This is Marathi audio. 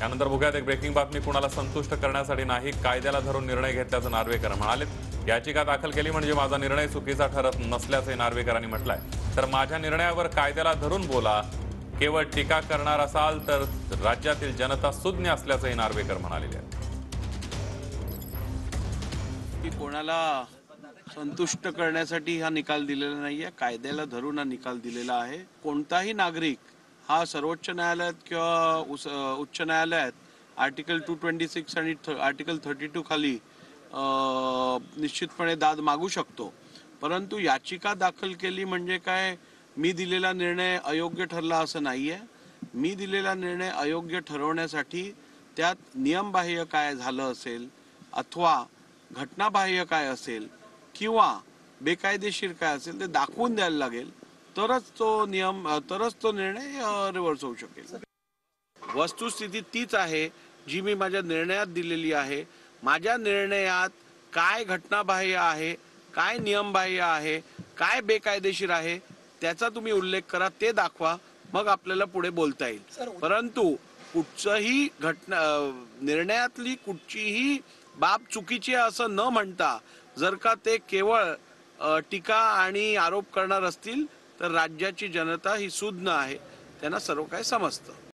यानंतर बघूयात एक ब्रेकिंग बातमी. कुणाला संतुष्ट करण्यासाठी नाही कायद्याला धरून निर्णय घेतल्याचं नार्वेकर म्हणाले याचिका दाखल केली म्हणजे माझा निर्णय चुकीचा ठरत नसल्याचे नार्वेकरांनी म्हटलंय. तर माझ्या निर्णयावर कायद्याला धरून बोला केवळ टीका करणार असाल तर राज्यातील जनता सुज्ञ असल्याचंही नार्वेकर म्हणालेले आहेत. की कोणाला संतुष्ट करण्यासाठी हा निकाल दिलेला नाहीये कायद्याला धरून हा निकाल दिलेला आहे. कोणताही नागरिक हा सर्वोच्च न्यायालयात किंवा उस- उच्च न्यायालयात आर्टिकल टू ट्वेंटी सिक्स आणि आर्टिकल थर्टी टू खाली निश्चितपणे दाद मागू शकतो. परंतु याचिका दाखल केली म्हणजे काय? मी दिलेला निर्णय अयोग्य ठरला असं नाही आहे मी दिलेला निर्णय अयोग्य ठरवण्यासाठी त्यात नियमबाह्य काय झालं असेल अथवा घटनाबाह्य काय असेल किंवा बेकायदेशीर काय असेल ते दाखवून द्यायला लागेल. तरच तो नियम तरच तो निर्णय रिव्हर्स होऊ शकेल. वस्तुस्थिती तीच आहे जी मी माझ्या निर्णयात दिलेली आहे. माझ्या निर्णयात काय घटनाबाह्य आहे काय नियमबाह्य आहे काय बेकायदेशीर आहे त्याचा तुम्ही उल्लेख करा ते दाखवा मग आपल्याला पुढे बोलता येईल. परंतु कुठचंही घटना निर्णयातली कुठचीही बाब चुकीची आहे असं न म्हणता जर का ते केवळ टीका आणि आरोप करणार असतील तर राज्याची जनता ही सुज्ञ आहे त्यांना सर्व काही समजतं.